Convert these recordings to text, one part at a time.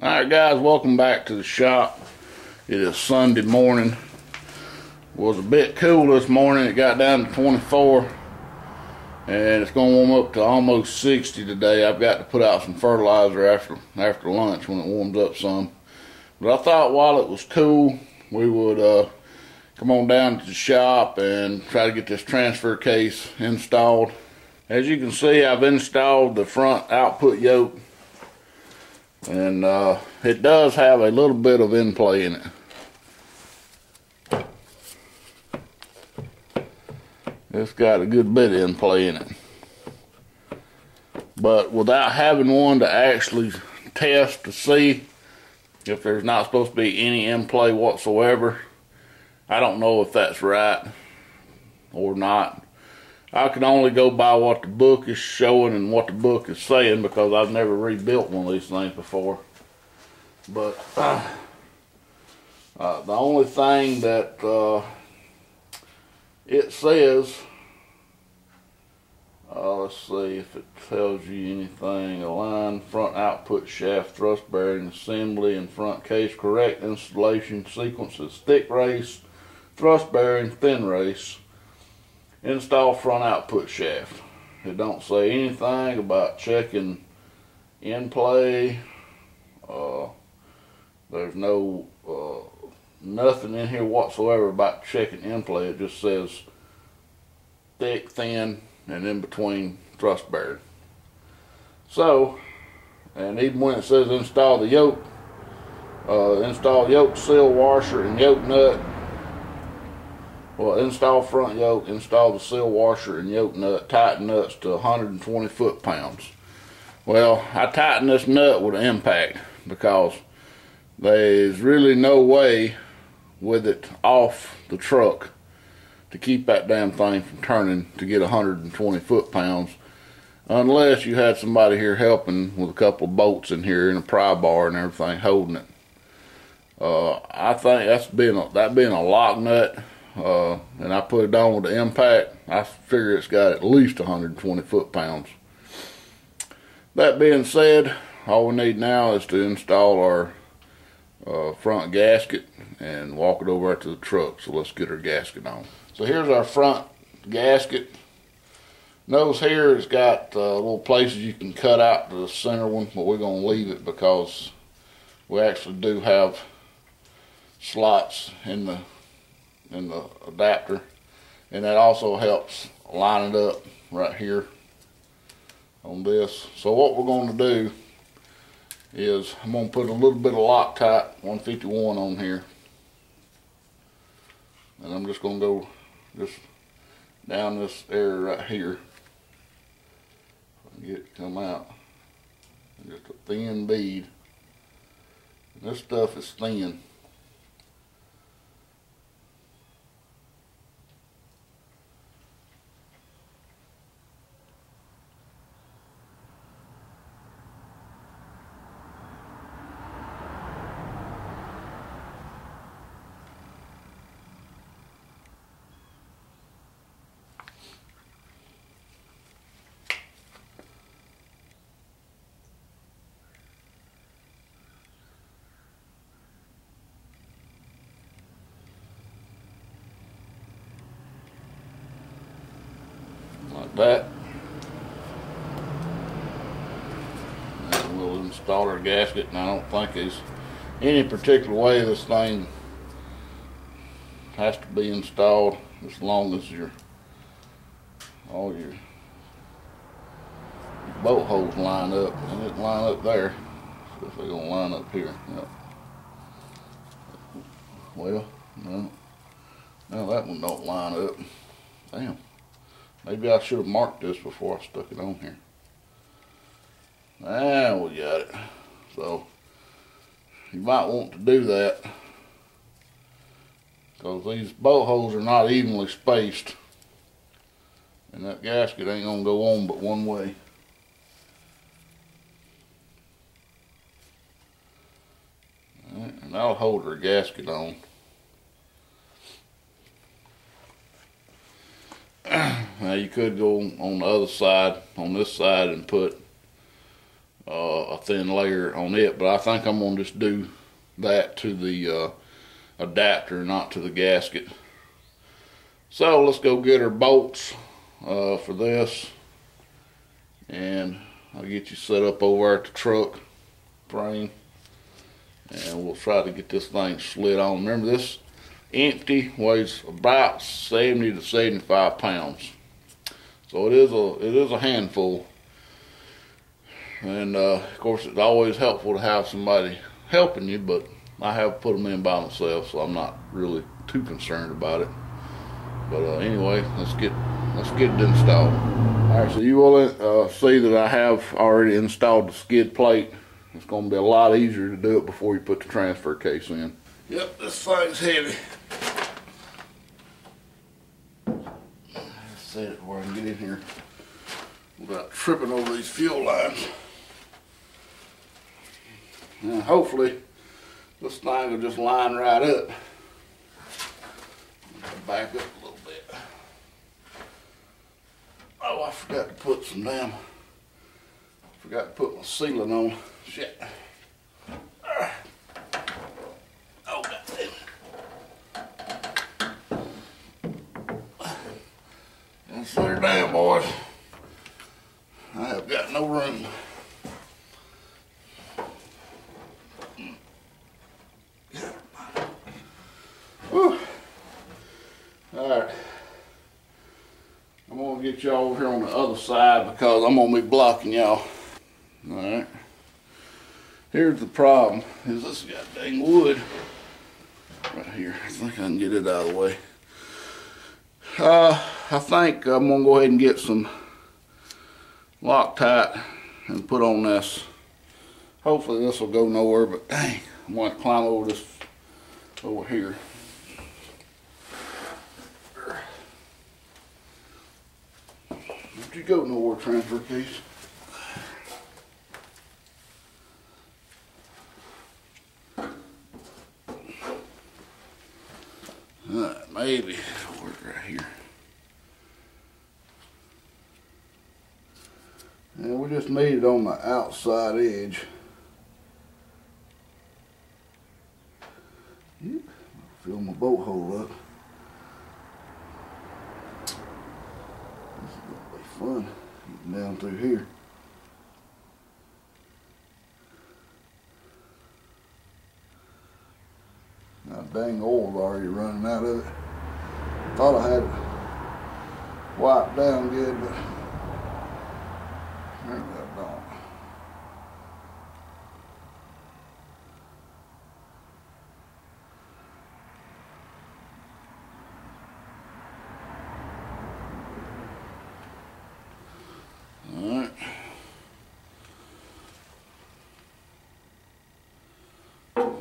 All right, guys, welcome back to the shop. It is Sunday morning. Was a bit cool this morning. It got down to 24, and it's gonna warm up to almost 60 today. I've got to put out some fertilizer after after lunch when it warms up some. But I thought while it was cool, we would uh, come on down to the shop and try to get this transfer case installed. As you can see, I've installed the front output yoke and uh, it does have a little bit of in play in it. It's got a good bit of in play in it. But without having one to actually test to see if there's not supposed to be any in play whatsoever, I don't know if that's right or not. I can only go by what the book is showing and what the book is saying because I've never rebuilt one of these things before. But uh, uh, the only thing that uh, it says, uh, let's see if it tells you anything, align front output shaft thrust bearing assembly and front case correct installation sequences thick race, thrust bearing, thin race install front output shaft. It don't say anything about checking in play. Uh, there's no uh, nothing in here whatsoever about checking in play. It just says thick, thin, and in between thrust bearing. So, and even when it says install the yoke, uh, install yoke seal washer and yoke nut well, install front yoke, install the seal washer and yoke nut, tighten nuts to 120 foot pounds. Well, I tighten this nut with an impact because there's really no way with it off the truck to keep that damn thing from turning to get 120 foot pounds unless you had somebody here helping with a couple of bolts in here and a pry bar and everything holding it. Uh, I think that's being a, that being a lock nut uh, and I put it on with the impact, I figure it's got at least 120 foot-pounds. That being said, all we need now is to install our uh, front gasket and walk it over to the truck. So let's get our gasket on. So here's our front gasket. Nose here it's got uh, little places you can cut out the center one, but we're going to leave it because we actually do have slots in the in the adapter. And that also helps line it up right here on this. So what we're going to do is I'm going to put a little bit of Loctite 151 on here. And I'm just going to go just down this area right here. Get it to come out. Just a thin bead. And this stuff is thin like that. We'll install our gasket and I don't think there's any particular way this thing has to be installed as long as your all your, your bolt holes line up and it line up there. So if they're gonna line up here. Yep. Well, no. No, that one don't line up. Damn. Maybe I should have marked this before I stuck it on here. Now we got it. So you might want to do that because these bolt holes are not evenly spaced and that gasket ain't gonna go on but one way. and that'll hold her gasket on. now you could go on the other side, on this side, and put uh, a thin layer on it, but I think I'm gonna just do that to the uh, adapter, not to the gasket. So let's go get our bolts uh, for this, and I'll get you set up over at the truck frame, and we'll try to get this thing slid on. Remember this empty weighs about 70 to 75 pounds. So it is a it is a handful. And uh, of course, it's always helpful to have somebody helping you, but I have put them in by myself, so I'm not really too concerned about it. But uh, anyway, let's get let's get it installed. All right, so you will uh, see that I have already installed the skid plate. It's going to be a lot easier to do it before you put the transfer case in. Yep, this thing's heavy. Set it where I can get in here without tripping over these fuel lines. And hopefully this thing will just line right up. Back up a little bit. Oh, I forgot to put some damn, forgot to put my sealing on. Shit. Oh, God Sit down, boys. I have got no room. All right. I'm gonna get y'all over here on the other side because I'm gonna be blocking y'all. All right. Here's the problem: is this goddamn wood right here? I think I can get it out of the way. Uh, I think I'm gonna go ahead and get some Loctite and put on this. Hopefully this will go nowhere, but dang, I'm gonna climb over this over here. Don't you go nowhere, transfer case. Maybe it'll work right here. And we just made it on the outside edge. Fill my boat hole up. This is gonna be fun, getting down through here. Now dang oil's already running out of it. Thought I had it wiped down good, but I don't.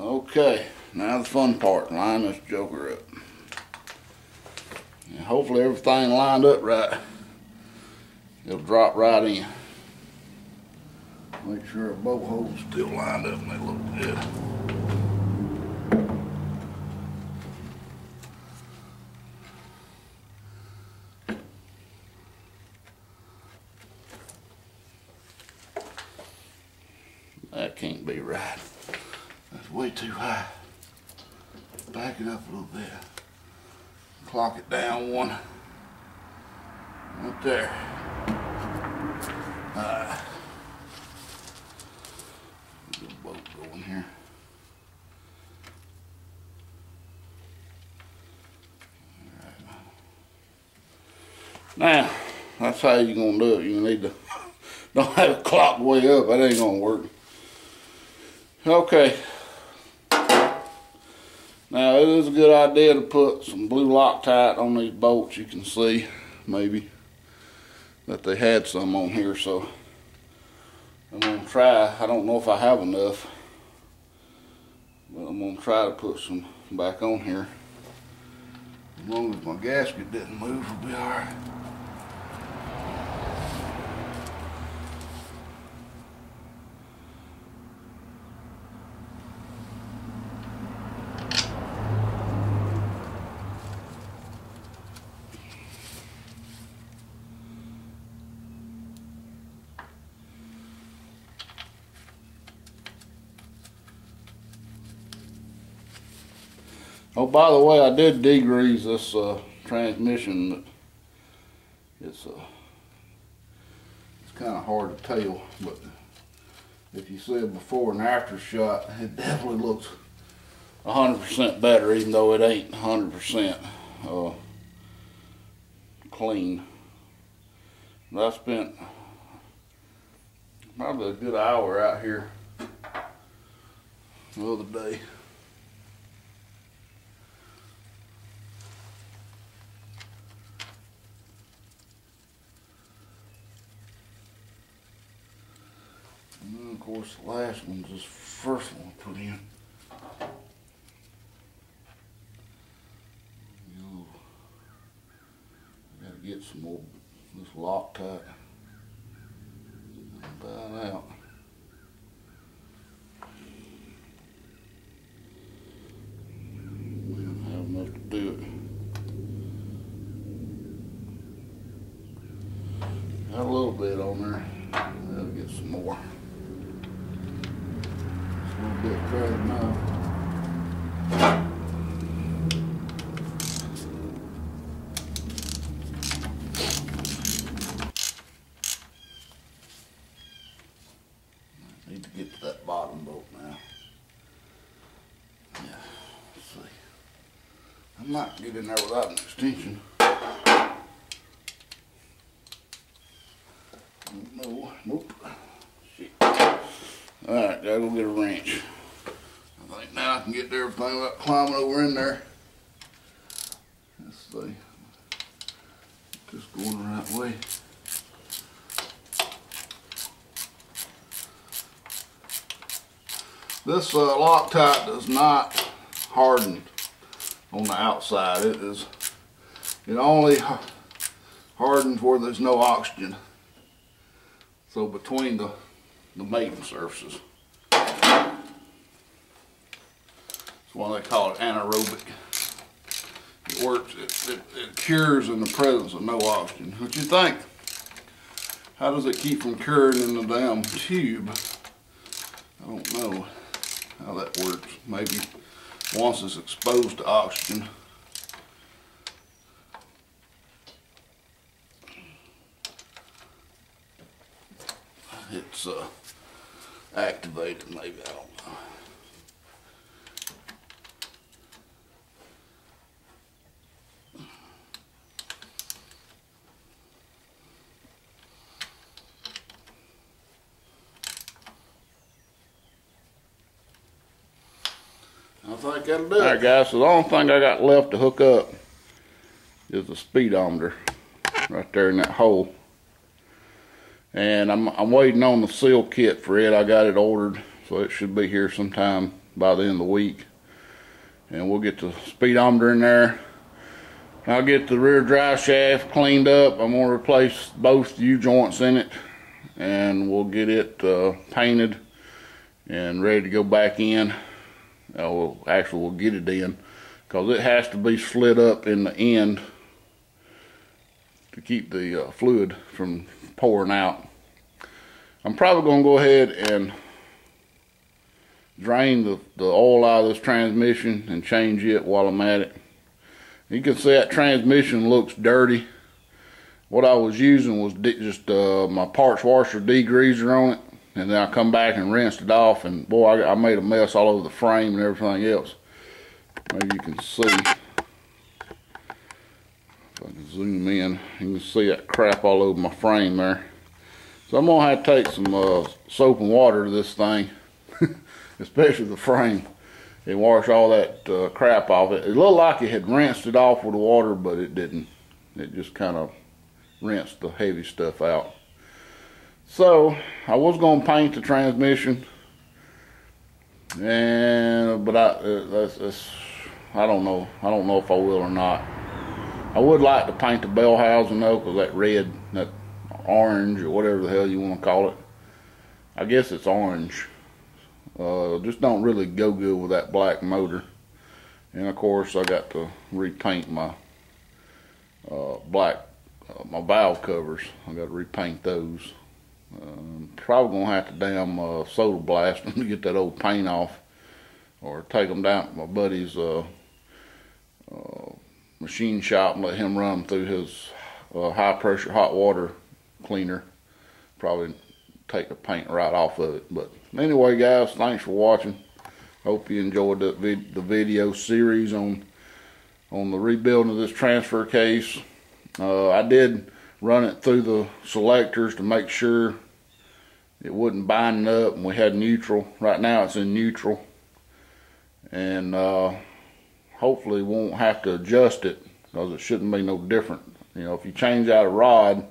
Okay, now the fun part, line this joker up. And hopefully everything lined up right. It'll drop right in. Make sure our boat hole's still lined up and they look good. That can't be right. That's way too high. Back it up a little bit. Clock it down one. Right there. Uh, get the boat going here. Now, that's how you're gonna do it. You need to don't have it clocked way up. That ain't gonna work. Okay. Now it is a good idea to put some blue Loctite on these bolts. You can see maybe that they had some on here, so I'm gonna try. I don't know if I have enough, but I'm gonna try to put some back on here. As long as my gasket didn't move, we'll be all right. Oh, by the way, I did degrease this uh, transmission. It's uh, it's kind of hard to tell, but if you see a before and after shot, it definitely looks 100% better, even though it ain't 100% uh, clean. I spent probably a good hour out here the other day. Course the last one's this first one I put in. Yo, I gotta get some more this Loctite. About out. We don't have enough to do it. Got a little bit on there. Gotta get some more. Bit dry enough. Need to get to that bottom bolt now. Yeah, see. I might get in there without an extension. No, nope. Shit. Alright, gotta go get a wrench. Can get there everything without climbing over in there. Let's see. Just going the right way. This uh, Loctite does not harden on the outside. It is, it only hardens where there's no oxygen. So between the, the mating surfaces. That's why they call it anaerobic. It works, it, it, it cures in the presence of no oxygen. What you think? How does it keep from curing in the damn tube? I don't know how that works. Maybe once it's exposed to oxygen. It's uh, activated, maybe, I don't know. I think that'll do it. Alright guys, so the only thing I got left to hook up is the speedometer right there in that hole. And I'm, I'm waiting on the seal kit for it. I got it ordered, so it should be here sometime by the end of the week. And we'll get the speedometer in there. I'll get the rear drive shaft cleaned up. I'm gonna replace both U-joints in it. And we'll get it uh, painted and ready to go back in. Well, actually, we'll get it in because it has to be slid up in the end to keep the uh, fluid from pouring out. I'm probably going to go ahead and drain the, the oil out of this transmission and change it while I'm at it. You can see that transmission looks dirty. What I was using was just uh, my parts washer degreaser on it and then I come back and rinsed it off and boy I, I made a mess all over the frame and everything else. Maybe you can see. If I can zoom in you can see that crap all over my frame there. So I'm gonna have to take some uh, soap and water to this thing especially the frame. And wash all that uh, crap off it. It looked like it had rinsed it off with the water but it didn't. It just kind of rinsed the heavy stuff out so I was gonna paint the transmission, and but I uh, that's, that's I don't know I don't know if I will or not. I would like to paint the bell housing though, cause that red, that orange or whatever the hell you want to call it. I guess it's orange. Uh, just don't really go good with that black motor. And of course I got to repaint my uh, black, uh, my valve covers. I got to repaint those. Probably gonna have to damn uh, soda blast them to get that old paint off, or take them down to my buddy's uh, uh, machine shop and let him run through his uh, high pressure hot water cleaner. Probably take the paint right off of it. But anyway, guys, thanks for watching. Hope you enjoyed the, vid the video series on on the rebuilding of this transfer case. Uh, I did run it through the selectors to make sure it wasn't binding up and we had neutral. Right now it's in neutral. And uh, hopefully won't have to adjust it because it shouldn't be no different. You know, if you change out a rod,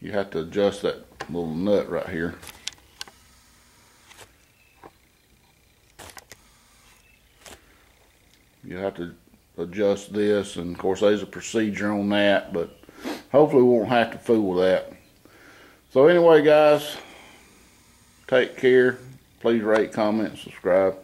you have to adjust that little nut right here. You have to adjust this and of course there's a procedure on that but hopefully we won't have to fool that. So anyway guys, take care. Please rate, comment, subscribe.